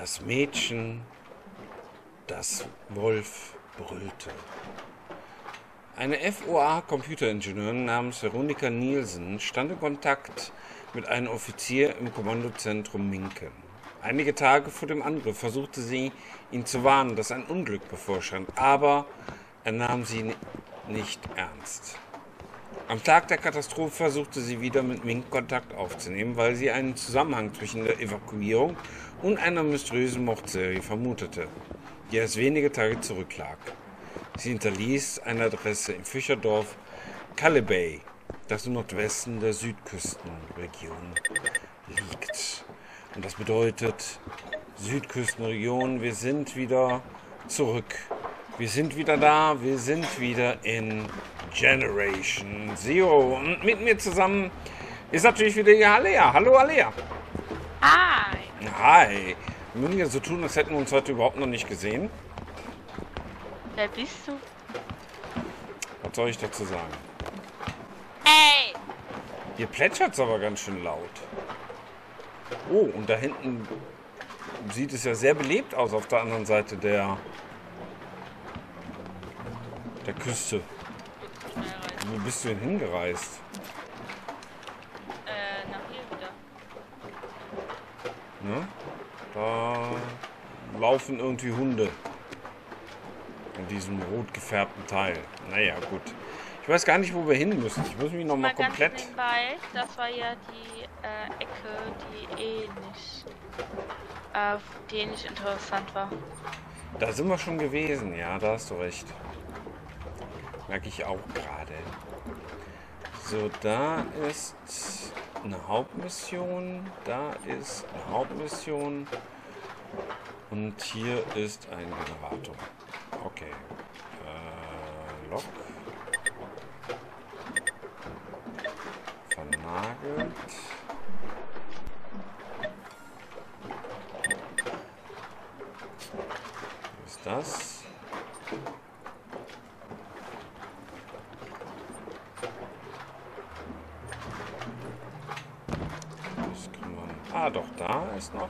Das Mädchen, das Wolf brüllte. Eine FOA-Computeringenieurin namens Veronika Nielsen stand in Kontakt mit einem Offizier im Kommandozentrum Minken. Einige Tage vor dem Angriff versuchte sie, ihn zu warnen, dass ein Unglück bevorstand, aber er nahm sie nicht ernst. Am Tag der Katastrophe versuchte sie wieder mit Mink Kontakt aufzunehmen, weil sie einen Zusammenhang zwischen der Evakuierung und einer mysteriösen Mordserie vermutete, die erst wenige Tage zurücklag. Sie hinterließ eine Adresse im Fischerdorf Calibay, das im Nordwesten der Südküstenregion liegt. Und das bedeutet, Südküstenregion, wir sind wieder zurück. Wir sind wieder da, wir sind wieder in Generation Zero. Und mit mir zusammen ist natürlich wieder die Alea. Hallo Alea. Hi. Hi. Wir müssen ja so tun, als hätten wir uns heute überhaupt noch nicht gesehen. Wer bist du? Was soll ich dazu sagen? Hey. Hier plätschert es aber ganz schön laut. Oh, und da hinten sieht es ja sehr belebt aus auf der anderen Seite der, der Küste. Wo bist du denn hingereist? Äh, nach hier wieder. Ne? Da laufen irgendwie Hunde. In diesem rot gefärbten Teil. Naja, gut. Ich weiß gar nicht, wo wir hin müssen. Ich muss mich noch mal Mal ganz komplett... nebenbei, das war ja die äh, Ecke, die eh nicht, äh, die eh nicht interessant war. Da sind wir schon gewesen, ja, da hast du recht. Merke ich auch gerade. So, da ist eine Hauptmission, da ist eine Hauptmission und hier ist ein Generator. Okay. Äh, Lok. Vernagelt. Was ist das? Das kann man. Ah, doch, da ist noch.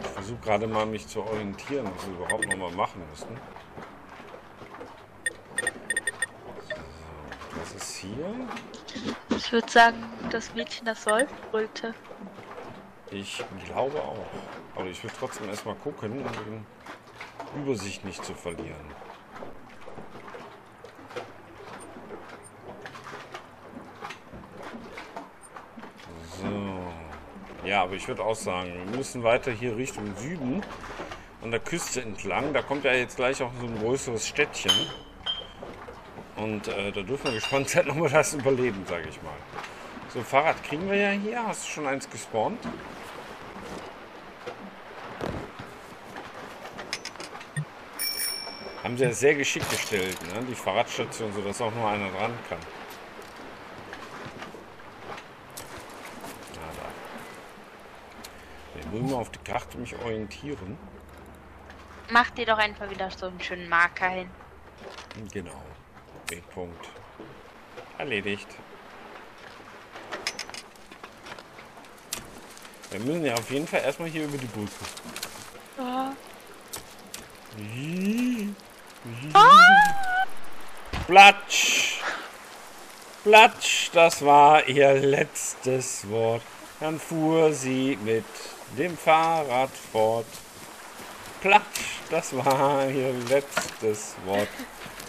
Ich versuche gerade mal mich zu orientieren, was wir überhaupt noch mal machen müssen. So, was ist hier? Ich würde sagen, das Mädchen, das Wolf brüllte. Ich glaube auch. Aber ich will trotzdem erstmal gucken, um die Übersicht nicht zu verlieren. So. Ja, aber ich würde auch sagen, wir müssen weiter hier Richtung Süden an der Küste entlang. Da kommt ja jetzt gleich auch so ein größeres Städtchen. Und äh, da dürfen wir gespannt sein, ob wir das überleben, sage ich mal. So, Fahrrad kriegen wir ja hier. Hast du schon eins gespawnt? Haben sie ja sehr geschickt gestellt, ne? Die Fahrradstation, so dass auch nur einer dran kann. Na da. Ich muss mal auf die Karte mich orientieren. Mach dir doch einfach wieder so einen schönen Marker hin. Genau. Wegpunkt. Erledigt. Wir müssen ja auf jeden Fall erstmal hier über die Brücke. Ja. Platsch! Platsch, das war ihr letztes Wort. Dann fuhr sie mit dem Fahrrad fort. Platsch, das war ihr letztes Wort.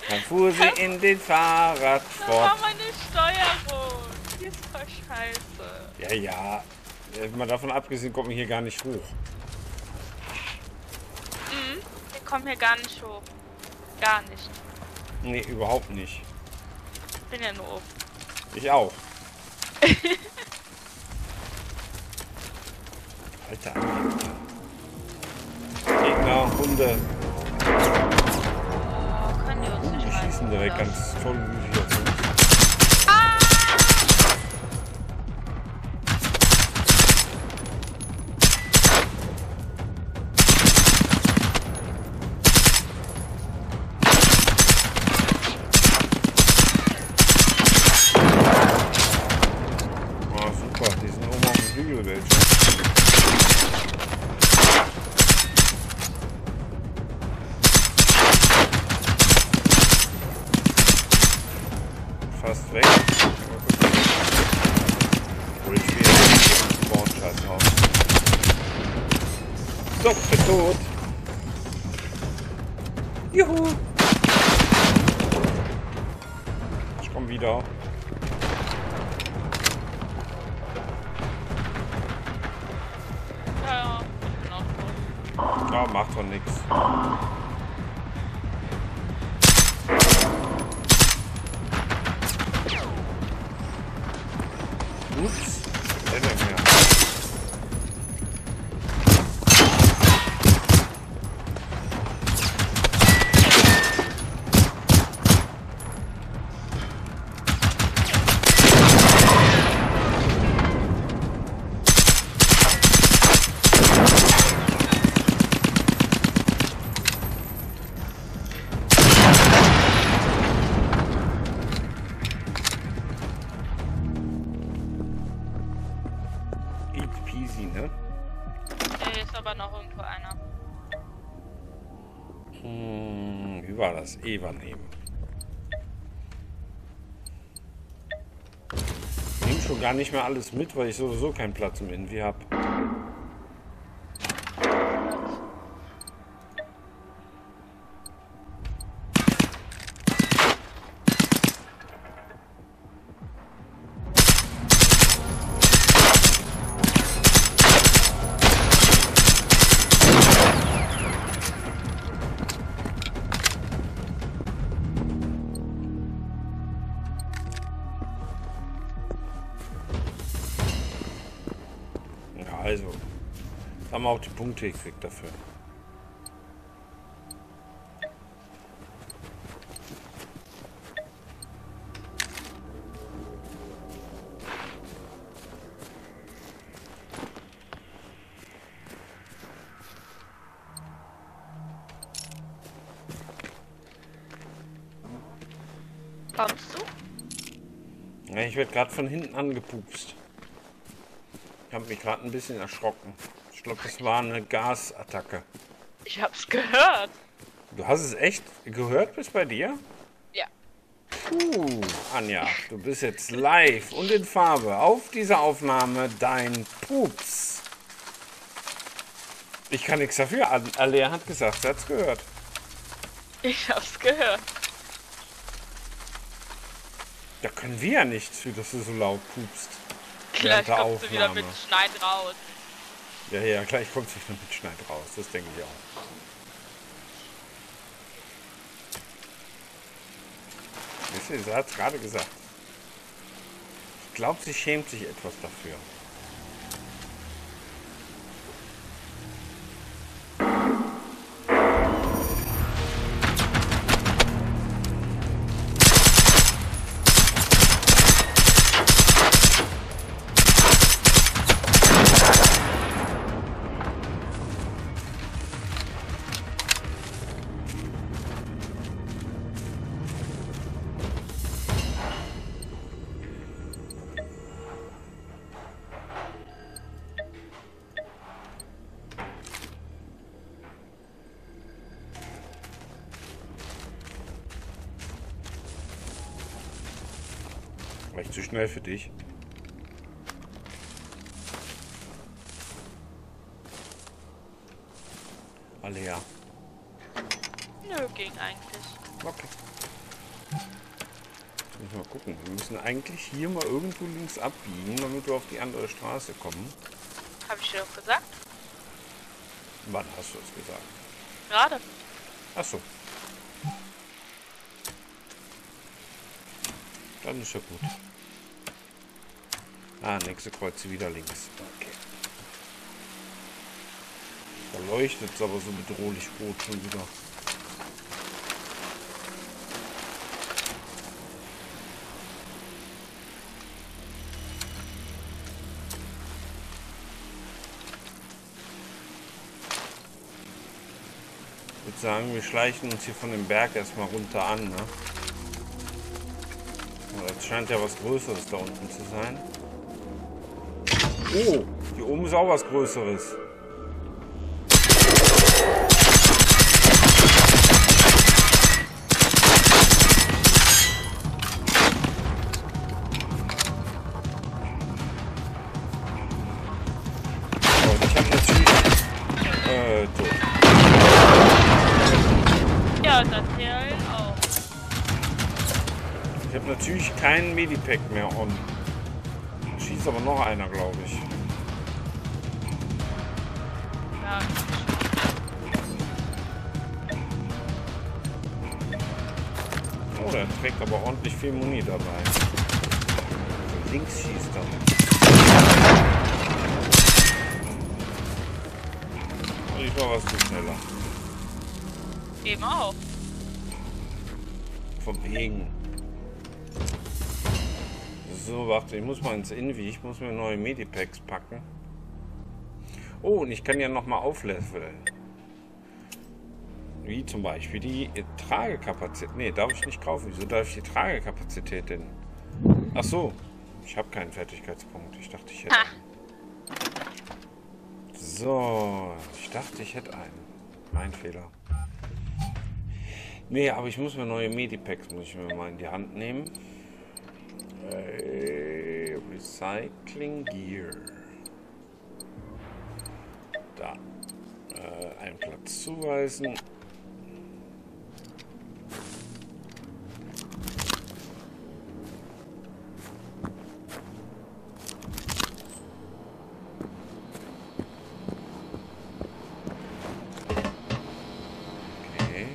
Dann fuhr sie in den Fahrrad Das war fort. meine Steuerung. Die ist voll scheiße. Ja, ja. Äh, Mal davon abgesehen, kommt man hier gar nicht hoch. Mhm. Wir kommen hier gar nicht hoch. Gar nicht. Nee, überhaupt nicht. Ich bin ja nur oben. Ich auch. Alter. Gegner, Hunde. Oh, können die uns nicht schießen direkt ganz tollwütig auf macht doch nichts. Das? Eva nehmen. Ich nehme schon gar nicht mehr alles mit, weil ich sowieso keinen Platz im Invi habe. Wir auch die Punkte gekriegt dafür. Kommst du? Ich werde gerade von hinten angepupst. Ich habe mich gerade ein bisschen erschrocken. Ich glaube, das war eine Gasattacke. Ich hab's gehört. Du hast es echt gehört bis bei dir? Ja. Puh, Anja, du bist jetzt live und in Farbe auf dieser Aufnahme dein Pups. Ich kann nichts dafür. Al- Alea hat gesagt, sie hat's gehört. Ich hab's gehört. Da können wir ja nichts für, dass du so laut pupst. Gleich kommst du wieder Aufnahme. mit Schneid raus. Ja, ja, gleich kommt sich noch mit Schneid raus. Das denke ich auch. Sie hat es gerade gesagt. Ich glaube, sie schämt sich etwas dafür. Zu schnell für dich? Alea. Nö, ging eigentlich. Okay. Müssen wir mal gucken. Wir müssen eigentlich hier mal irgendwo links abbiegen, damit wir auf die andere Straße kommen. Hab ich dir doch gesagt. Wann hast du es gesagt? Gerade. Ach so. Dann ist ja gut. Ah, nächste Kreuze wieder links. Okay. Da leuchtet es aber so bedrohlich rot schon wieder. Ich würde sagen, wir schleichen uns hier von dem Berg erstmal runter an, ne? Das scheint ja was Größeres da unten zu sein. Oh, hier oben ist auch was Größeres. Oh, natürlich äh, keinen Medipack mehr on. Schießt aber noch einer, glaube ich. Ja, Oh, der trägt aber ordentlich viel Muni dabei. Von links schießt er. Oh, Ich war was zu schneller. eben auch. Von wegen. So, warte, ich muss mal ins Invi. Ich muss mir neue Medipacks packen. Oh, und ich kann ja nochmal aufleveln. Wie zum Beispiel die Tragekapazität. Ne, darf ich nicht kaufen. Wieso darf ich die Tragekapazität denn? Ach so. Ich habe keinen Fertigkeitspunkt. Ich dachte, ich hätte. Ha. So. Ich dachte, ich hätte einen. Mein Fehler. Nee, aber ich muss mir neue Medipacks muss ich mir mal in die Hand nehmen. Äh, Recycling Gear. Da. Äh, einen Platz zuweisen. Okay.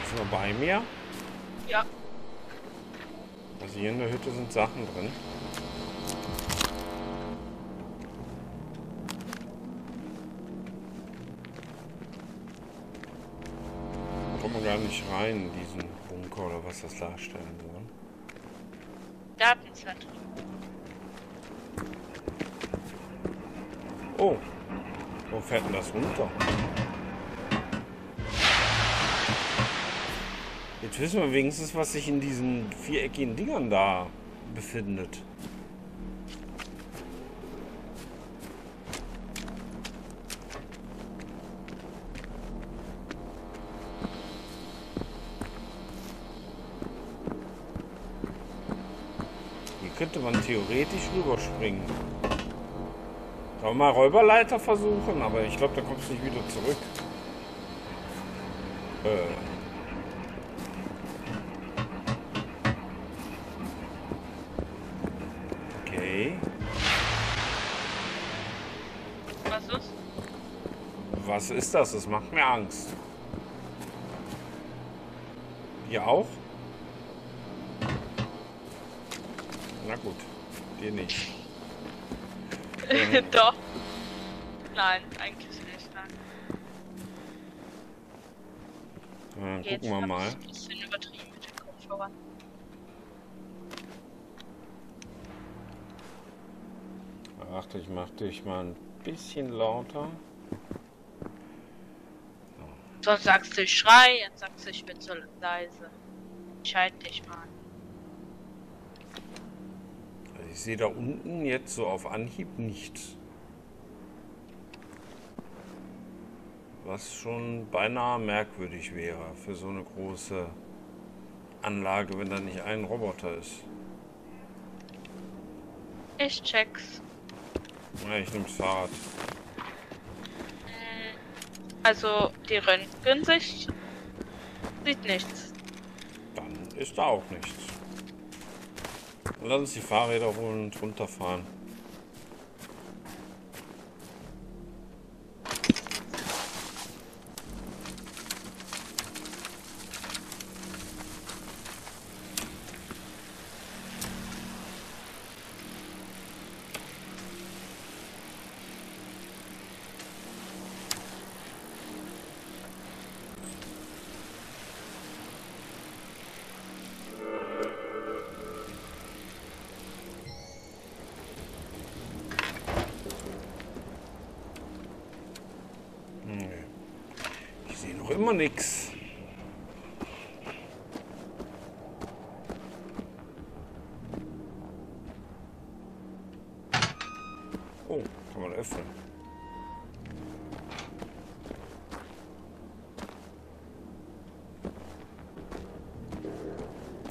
Ist er bei mir? Ja. Also hier in der Hütte sind Sachen drin. Da kommt man gar nicht rein in diesen Bunker oder was das darstellen soll. Datenzentrum. Oh, wo fährt denn das runter? Jetzt wissen wir wenigstens, was sich in diesen viereckigen Dingern da befindet. Hier könnte man theoretisch rüberspringen. Kann man mal Räuberleiter versuchen, aber ich glaube, da kommst du nicht wieder zurück. Äh. Was ist das? Das macht mir Angst. Ihr auch? Na gut, dir nicht. Ähm, Doch. Nein, eigentlich nicht. Nein. Dann Jetzt gucken wir mal. Ein bisschen übertrieben mit den Kopfhörern. Achte, ich mach dich mal ein bisschen lauter. Sonst sagst du, ich schrei, jetzt sagst du, ich bin zu leise. Entscheid dich mal. Also ich sehe da unten jetzt so auf Anhieb nichts. Was schon beinahe merkwürdig wäre für so eine große Anlage, wenn da nicht ein Roboter ist. Ich check's. Ja, ich nehme das Fahrrad. Also, die Röntgensicht sieht nichts. Dann ist da auch nichts. Lass uns die Fahrräder holen runterfahren. Immer nichts. Oh, kann man öffnen.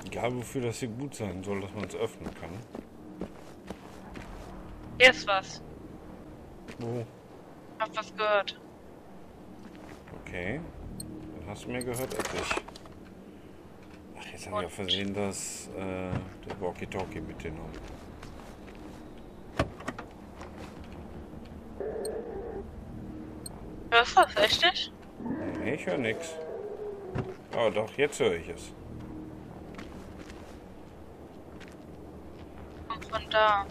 Egal wofür das hier gut sein soll, dass man es öffnen kann. Jetzt was. Wo? Hab was gehört. Okay. Hast du mir gehört, endlich. Ach, jetzt habe ich ja versehen, dass äh, das Walkie-Talkie mitgenommen. Hörst du das richtig? Nee, ich höre nichts. Oh, doch, jetzt höre ich es. Und von da.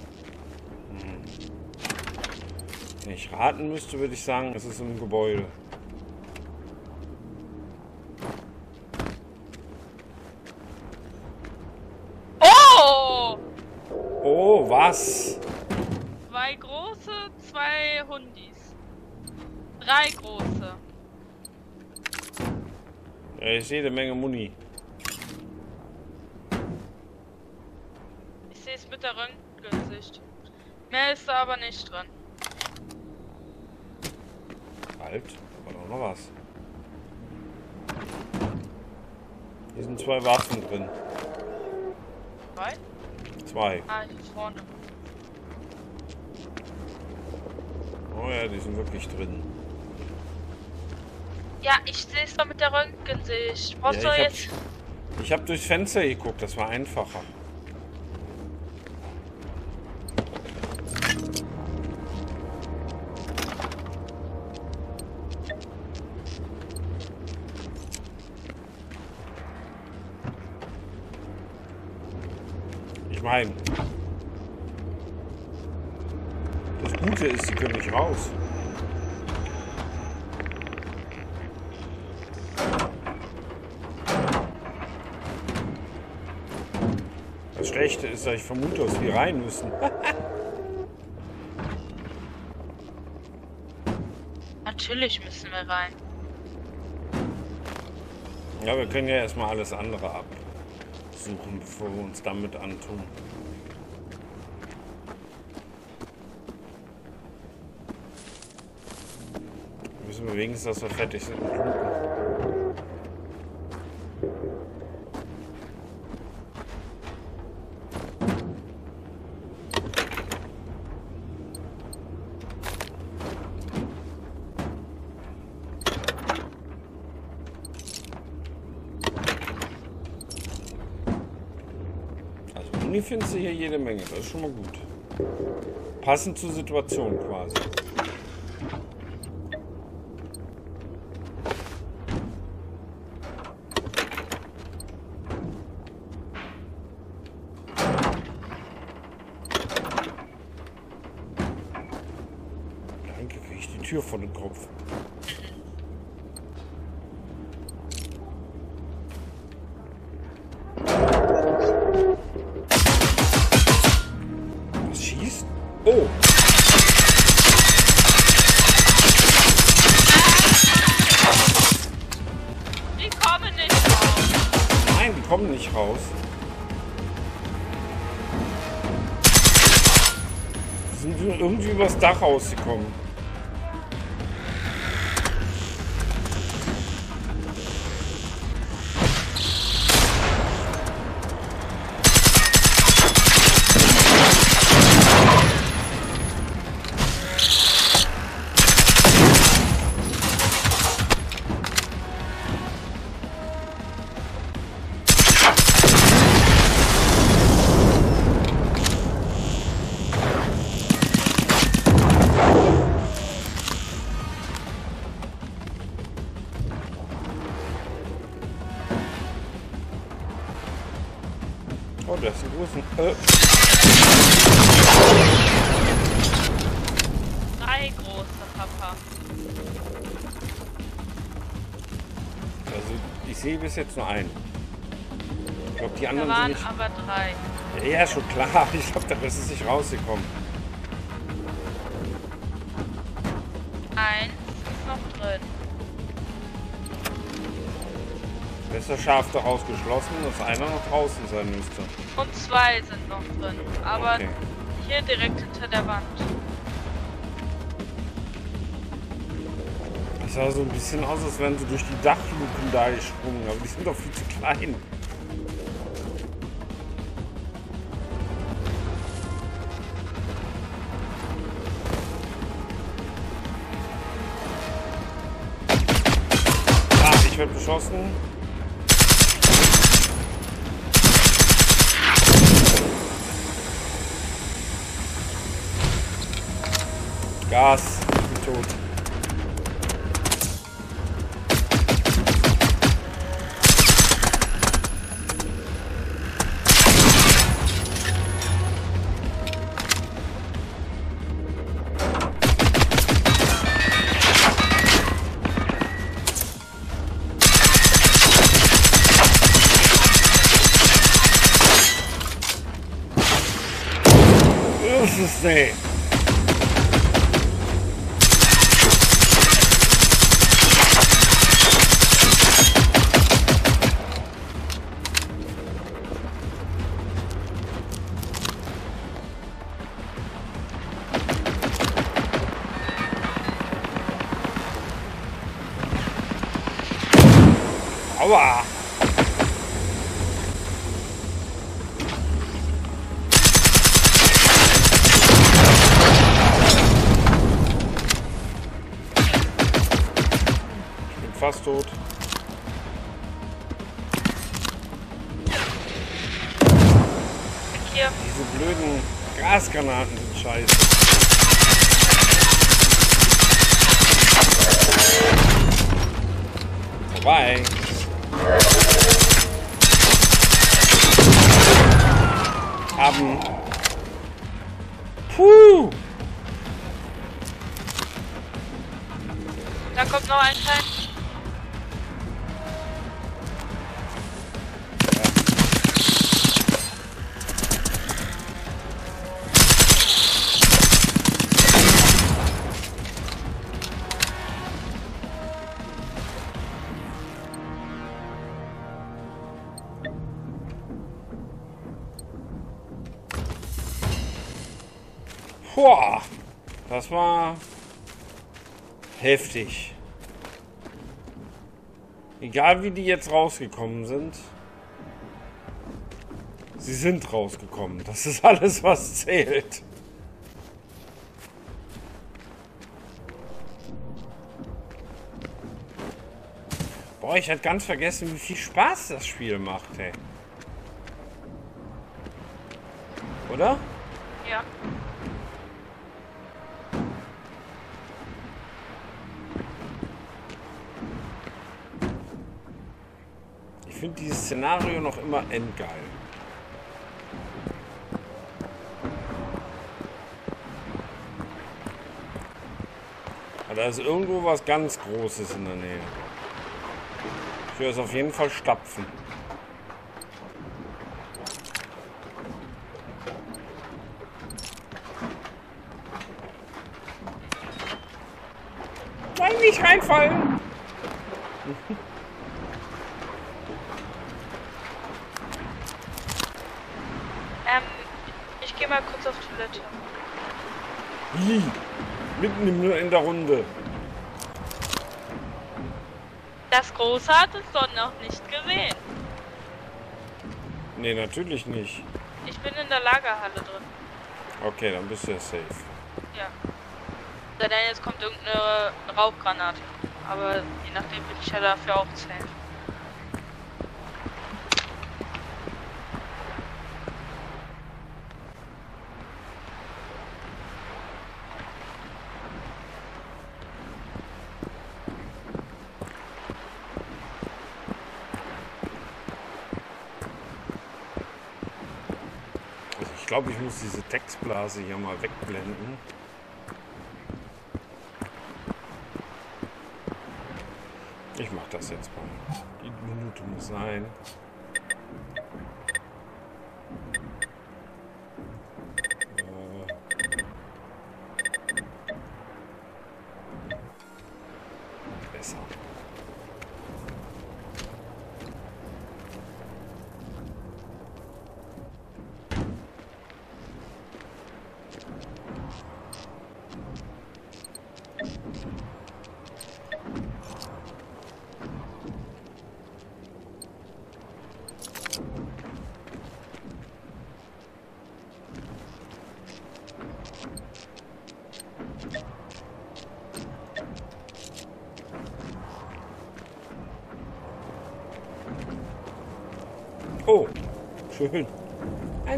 Wenn ich raten müsste, würde ich sagen, es ist im Gebäude. Oh! Oh, was? Zwei große, zwei Hundis. Drei große. Ja, ich sehe eine Menge Muni. Ich sehe es mit der Röntgensicht. Mehr ist da aber nicht drin. Halt, aber doch noch was. Hier sind zwei Waffen drin. Zwei? Zwei. Ah, hier vorne. Oh ja, die sind wirklich drin. Ja, ich sehe es doch mit der Röntgensicht. Brauchst Ja, du ich hab- jetzt. Ich habe durchs Fenster geguckt, das war einfacher. Das Schlechte ist, dass ich vermute, dass wir rein müssen. Natürlich müssen wir rein. Ja, wir können ja erstmal alles andere absuchen, bevor wir uns damit antun. Müssen wir wenigstens, dass wir fertig sind findest du hier jede Menge, das ist schon mal gut. Passend zur Situation quasi. Danke, krieg ich die Tür vor den Kopf. Übers Dach rausgekommen. Jetzt nur einen. Ich glaube, die Da anderen sind waren nicht. aber drei. Ja, schon klar. Ich glaube, Rest ist nicht rausgekommen. Eins ist noch drin. Besser scharf daraus geschlossen, dass einer noch draußen sein müsste. Und zwei sind noch drin. Aber Okay. hier direkt hinter der Wand. sah so ein bisschen aus, als wären sie durch die Dachluken da gesprungen, aber die sind doch viel zu klein. Ah, ich werde beschossen. Gas, ich bin tot. Das ist Gasgranaten sind scheiße. Vorbei. Haben. Puh! Da kommt noch ein Teil. Boah, das war heftig. Egal wie die jetzt rausgekommen sind. Sie sind rausgekommen. Das ist alles, was zählt. Boah, ich hatte ganz vergessen, wie viel Spaß das Spiel macht, ey. Oder? Ja. Finde dieses Szenario noch immer endgeil. Da ist irgendwo was ganz Großes in der Nähe. Ich höre es auf jeden Fall stapfen. Nein, nicht reinfallen! Ähm, ich gehe mal kurz auf Toilette. Wie? Mitten im- in der Runde. Das Große hat es doch noch nicht gesehen. Nee, natürlich nicht. Ich bin in der Lagerhalle drin. Okay, dann bist du ja safe. Ja. Denn, jetzt kommt irgendeine Rauchgranate. Aber je nachdem bin ich ja dafür auch safe. Also ich glaube, ich muss diese Textblase hier mal wegblenden. Ich mache das jetzt mal. Die Minute muss sein.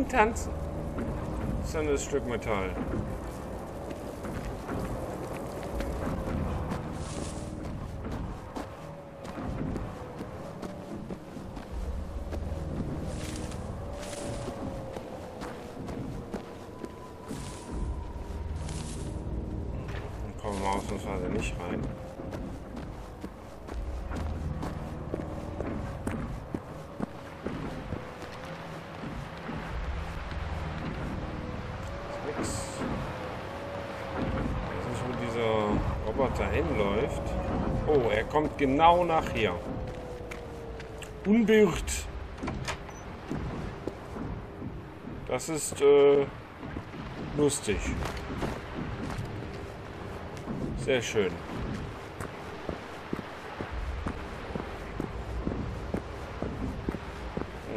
Tanzen. Das ist ein Stück Metall. Genau nach hier. Unbeirrt. Das ist äh, lustig. Sehr schön.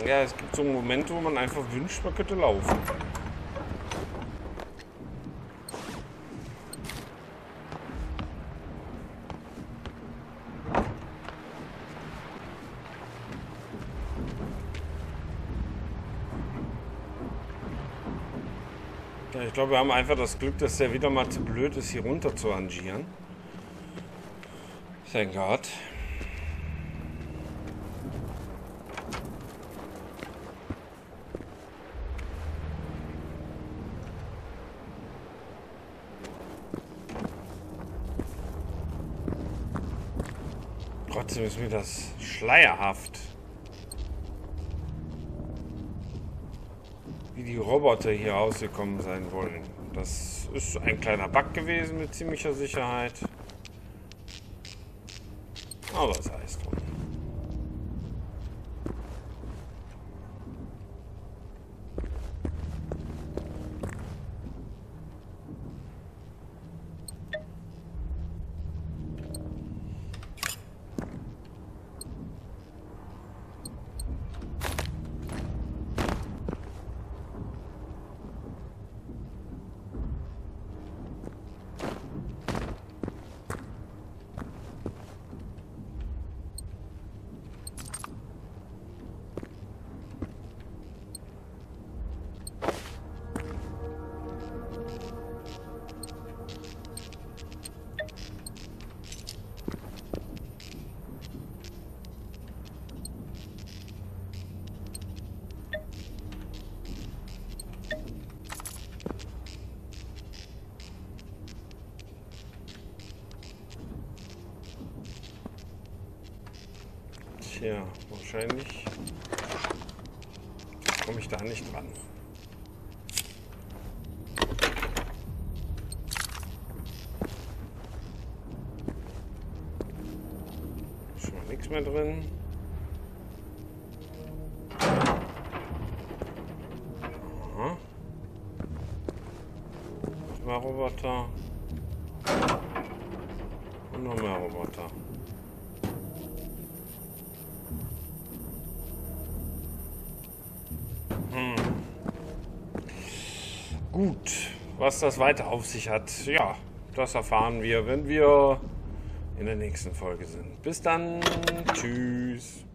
Ja, es gibt so Momente, wo man einfach wünscht, man könnte laufen. Ich glaube, wir haben einfach das Glück, dass der wieder mal zu blöd ist, hier runter zu rangieren. Thank God. Trotzdem ist mir das schleierhaft. wie die Roboter hier rausgekommen sein wollen. Das ist ein kleiner Bug gewesen mit ziemlicher Sicherheit. Aber es drum. Tja, wahrscheinlich komme ich da nicht dran. Schon mal nichts mehr drin. Aha. Mal Roboter. Gut, was das weiter auf sich hat, ja, das erfahren wir, wenn wir in der nächsten Folge sind. Bis dann, tschüss.